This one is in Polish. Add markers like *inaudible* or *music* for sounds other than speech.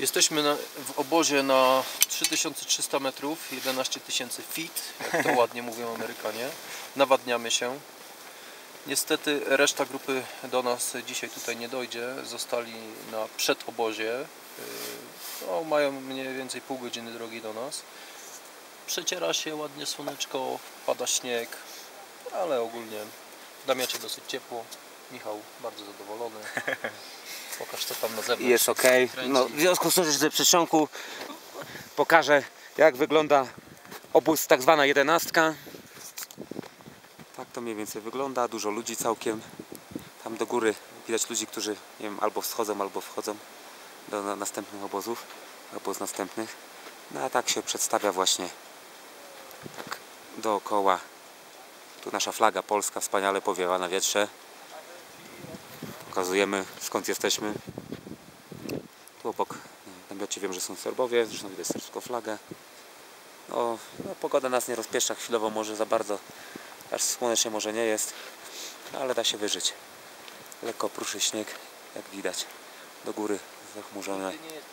Jesteśmy na, w obozie na 3300 metrów, 11 tysięcy feet, jak to ładnie mówią Amerykanie. Nawadniamy się. Niestety reszta grupy do nas dzisiaj tutaj nie dojdzie. Zostali na przedobozie. Yy, No, mają mniej więcej pół godziny drogi do nas. Przeciera się ładnie słoneczko, pada śnieg, ale ogólnie w namiocie dosyć ciepło. Michał bardzo zadowolony. *laughs* Pokaż co tam na zewnątrz. Jest ok. No, w związku z tym, że ze przedsionku pokażę jak wygląda obóz tak zwana jedenastka. Tak to mniej więcej wygląda. Dużo ludzi całkiem. Tam do góry widać ludzi, którzy nie wiem, albo wschodzą, albo wchodzą do na- następnych obozów, albo z następnych. No a tak się przedstawia właśnie tak dookoła. Tu nasza flaga polska wspaniale powiewa na wietrze. Pokazujemy skąd jesteśmy. Tu obok namiocie wiem, że są Serbowie, zresztą widać serbską flagę. No, no, pogoda nas nie rozpieszcza chwilowo może za bardzo, aż słonecznie może nie jest, ale da się wyżyć. Lekko pruszy śnieg, jak widać, do góry zachmurzone. Nie jest